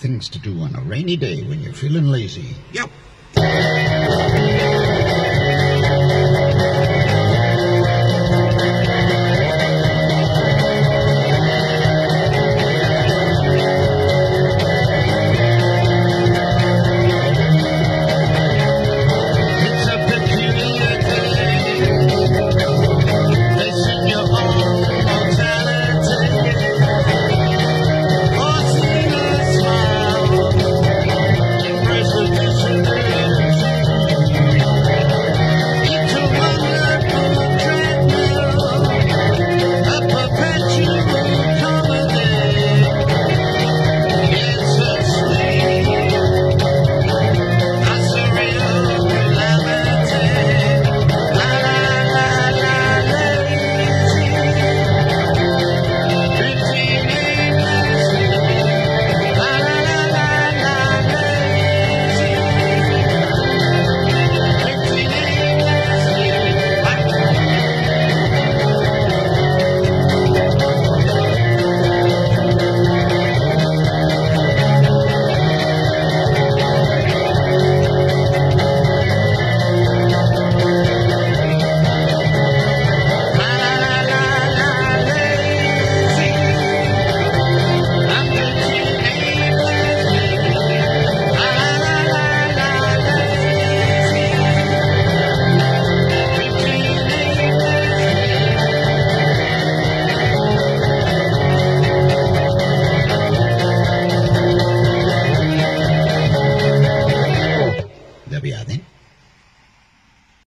Things to do on a rainy day when you're feeling lazy. Yep. رویا دین